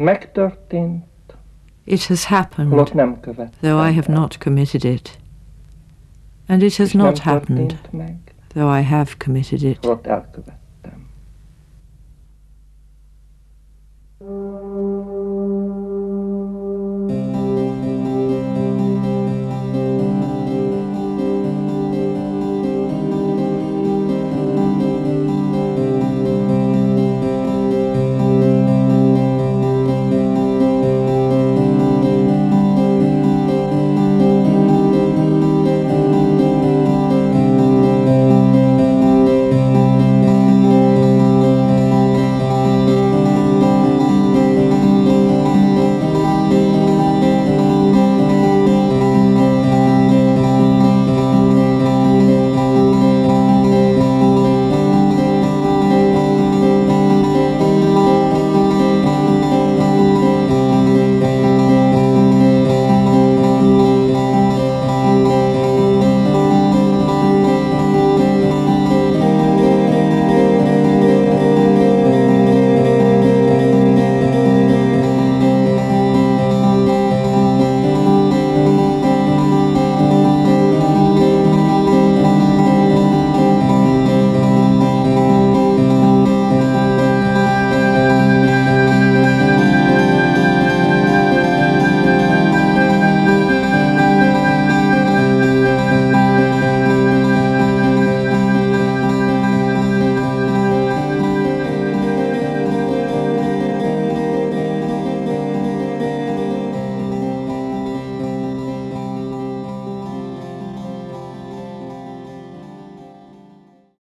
Megtörtént, It has happened, though I have not committed it. And it has not happened, though I have committed it.